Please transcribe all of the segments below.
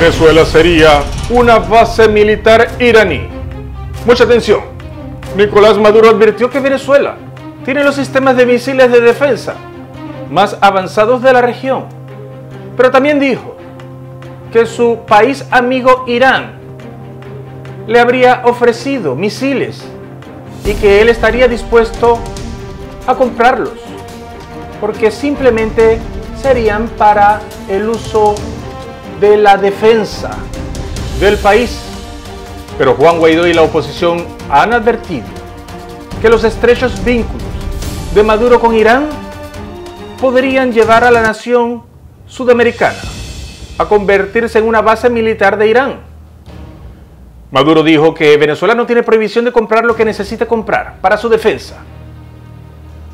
Venezuela sería una base militar iraní. Mucha atención. Nicolás Maduro advirtió que Venezuela tiene los sistemas de misiles de defensa más avanzados de la región. Pero también dijo que su país amigo Irán le habría ofrecido misiles y que él estaría dispuesto a comprarlos porque simplemente serían para el uso de la defensa del país. Pero Juan Guaidó y la oposición han advertido que los estrechos vínculos de Maduro con Irán podrían llevar a la nación sudamericana a convertirse en una base militar de Irán. Maduro dijo que Venezuela no tiene prohibición de comprar lo que necesite comprar para su defensa.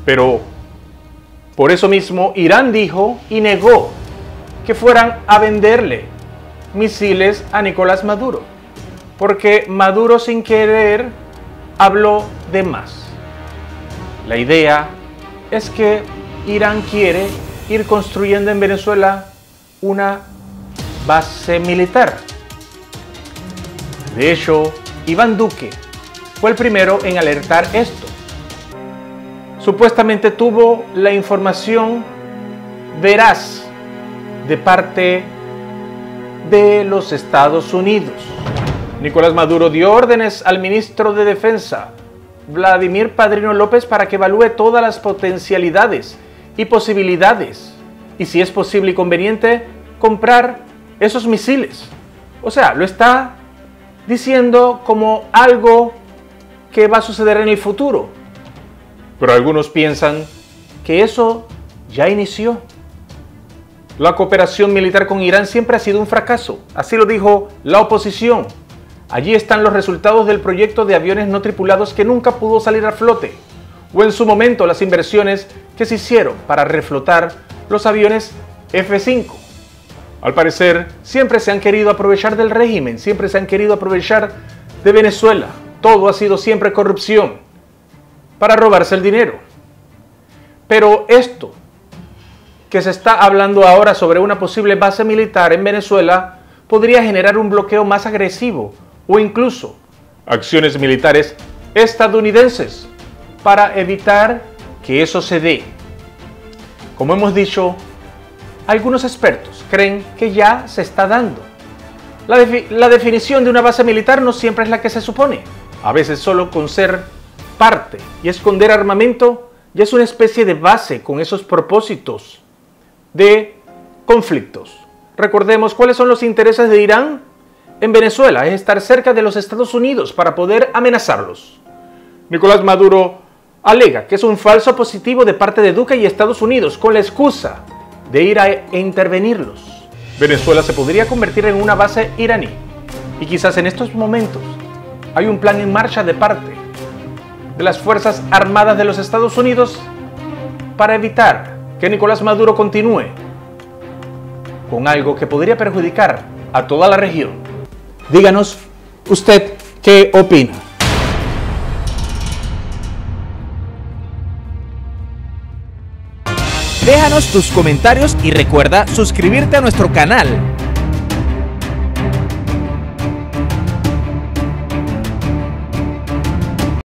Pero por eso mismo Irán dijo y negó que fueran a venderle misiles a Nicolás Maduro, porque Maduro sin querer habló de más. La idea es que Irán quiere ir construyendo en Venezuela una base militar. De hecho, Iván Duque fue el primero en alertar esto. Supuestamente tuvo la información veraz de parte de los Estados Unidos. Nicolás Maduro dio órdenes al ministro de Defensa, Vladimir Padrino López, para que evalúe todas las potencialidades y posibilidades, y si es posible y conveniente, comprar esos misiles. O sea, lo está diciendo como algo que va a suceder en el futuro. Pero algunos piensan que eso ya inició. La cooperación militar con Irán siempre ha sido un fracaso, así lo dijo la oposición. Allí están los resultados del proyecto de aviones no tripulados que nunca pudo salir a flote, o en su momento las inversiones que se hicieron para reflotar los aviones F-5. Al parecer, siempre se han querido aprovechar del régimen, siempre se han querido aprovechar de Venezuela. Todo ha sido siempre corrupción para robarse el dinero. Pero esto que se está hablando ahora sobre una posible base militar en Venezuela podría generar un bloqueo más agresivo o incluso acciones militares estadounidenses para evitar que eso se dé. Como hemos dicho, algunos expertos creen que ya se está dando. La, definición de una base militar no siempre es la que se supone. A veces solo con ser parte y esconder armamento ya es una especie de base con esos propósitos de conflictos. Recordemos cuáles son los intereses de Irán en Venezuela, es estar cerca de los Estados Unidos para poder amenazarlos. Nicolás Maduro alega que es un falso positivo de parte de Duque y Estados Unidos con la excusa de ir a intervenirlos. Venezuela se podría convertir en una base iraní y quizás en estos momentos hay un plan en marcha de parte de las Fuerzas Armadas de los Estados Unidos para evitar que Nicolás Maduro continúe con algo que podría perjudicar a toda la región. Díganos usted qué opina. Déjanos tus comentarios y recuerda suscribirte a nuestro canal